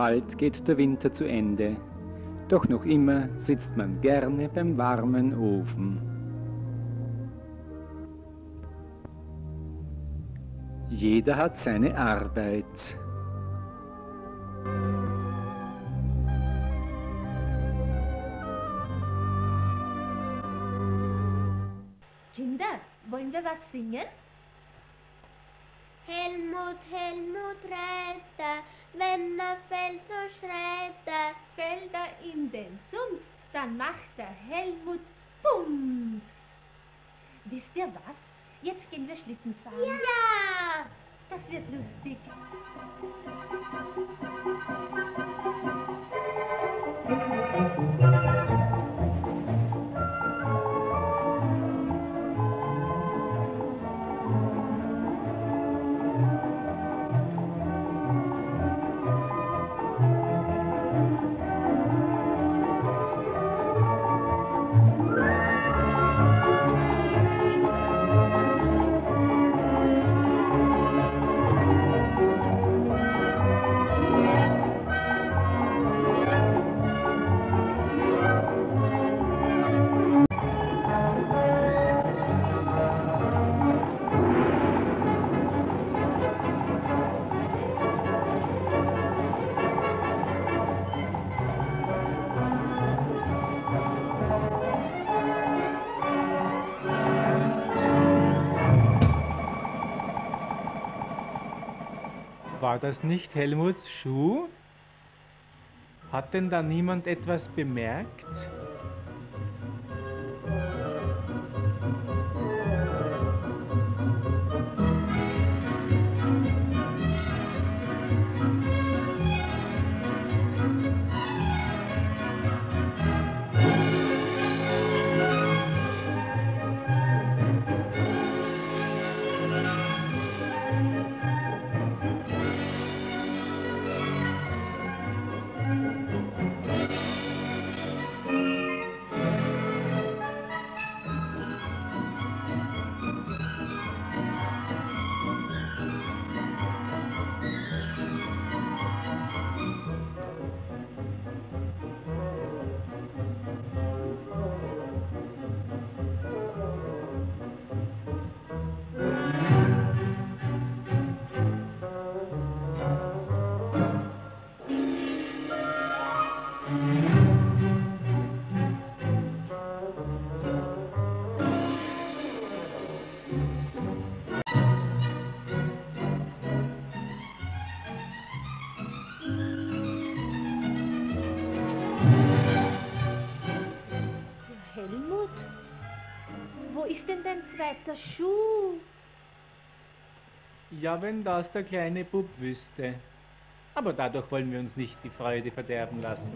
Bald geht der Winter zu Ende, doch noch immer sitzt man gerne beim warmen Ofen. Jeder hat seine Arbeit. Kinder, wollen wir was singen? Helmut, Helmut er fällt, so schreit er. Fällt er in den Sumpf, dann macht der Helmut Bums. Wisst ihr was? Jetzt gehen wir Schlitten fahren. Ja! Das wird lustig. War das nicht Helmuts Schuh? Hat denn da niemand etwas bemerkt? Helmut, wo ist denn dein zweiter Schuh? Ja, wenn das der kleine Bub wüsste. Aber dadurch wollen wir uns nicht die Freude verderben lassen.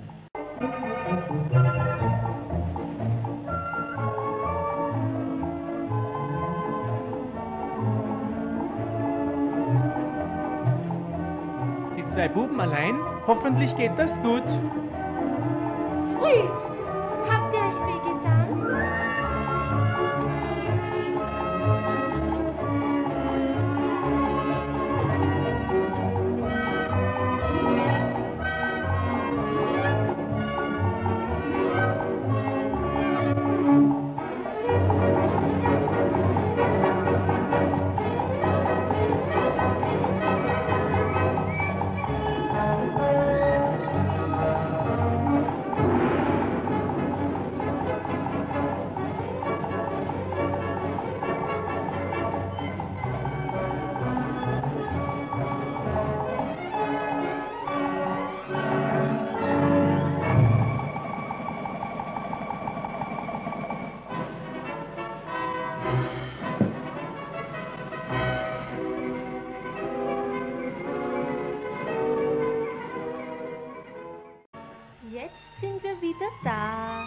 Die zwei Buben allein? Hoffentlich geht das gut. Jetzt sind wir wieder da.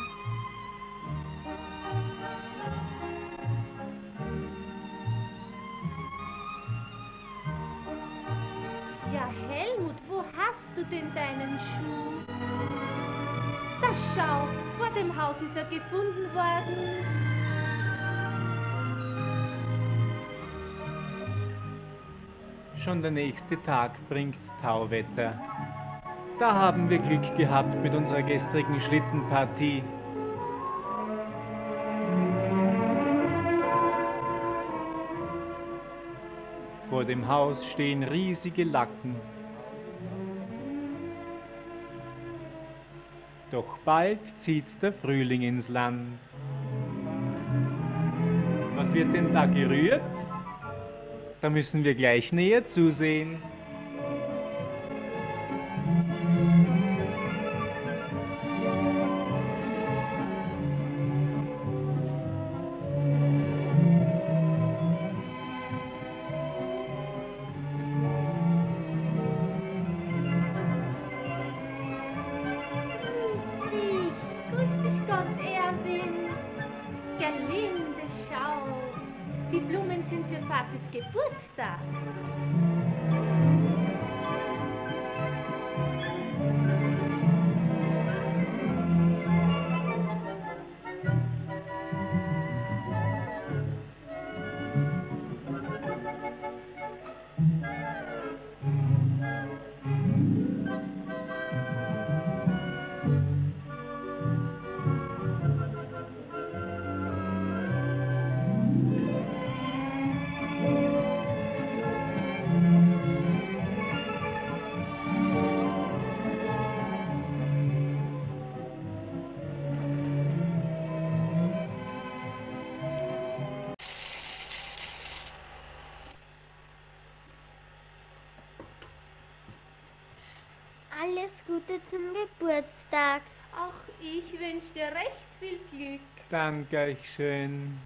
Ja, Helmut, wo hast du denn deinen Schuh? Da schau, vor dem Haus ist er gefunden worden. Schon der nächste Tag bringt Tauwetter. Da haben wir Glück gehabt mit unserer gestrigen Schlittenpartie. Vor dem Haus stehen riesige Lacken. Doch bald zieht der Frühling ins Land. Was wird denn da gerührt? Da müssen wir gleich näher zusehen. Sind für Vatis Geburtstag. Alles Gute zum Geburtstag. Auch ich wünsche dir recht viel Glück. Danke schön.